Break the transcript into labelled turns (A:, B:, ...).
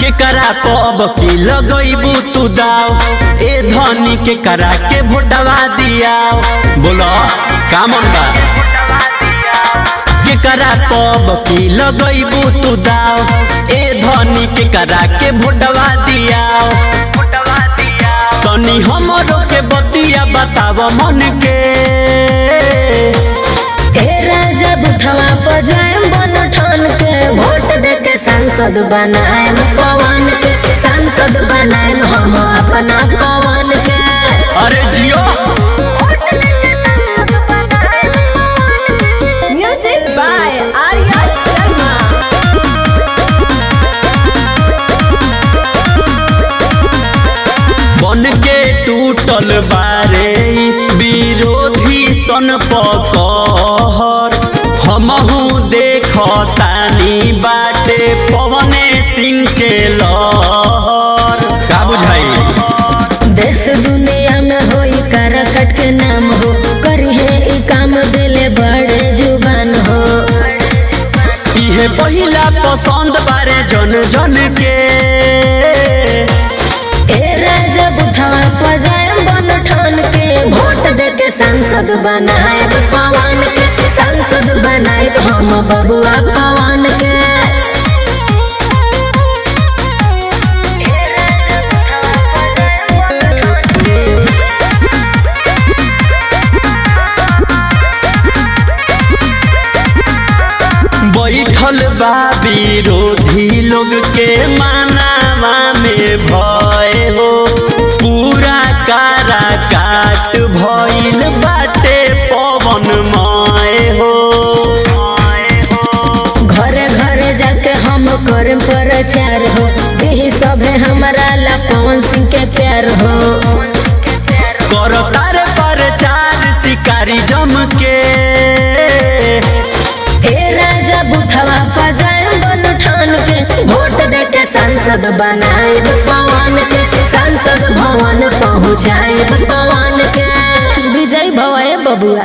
A: केकरा पब की लगईबू तू दाव? ए धनी के करा के भोटवा दियाओ बोलो, का मन बा? पब की लगईबू तू दाव। ए धनी के करा के भोटवा दियाओ तनी हमरो के बतिया बताव मन के।
B: ए राजा बुथवा पजाएम बन ठान के। वोट दे के सांसद बनाएम पवन के। सांसद बनाएम हम अपना पवन के।
A: अरे जियो विरोधी सन पकहर हमहू देखतानी बाटे पवने सिंह के लहर। का बुझाई?
B: देश दुनिया में होई करकट के नाम हो करी है ई काम दिले बड़े ज़ुबान हो।
A: इहे पहिला पसंद बारे जन जन के।
B: सांसद बनाएब पवन के, सांसद बनाएब हम बबुआ पवन के।
A: बैठल बा विरोधी लोग के मानावा में भय हो।
B: हम करम प्रचार हो यही सभे हमारा ला पवन सिंह के प्यार हो।
A: करतार प्रचार शिकारी जम के
B: ए राजा बुथवा बन ठान के वोट दे के सांसद बनाएब पवन के। सांसद भवन पहुँचाएब पवन के। विजय भवाए बबुआ।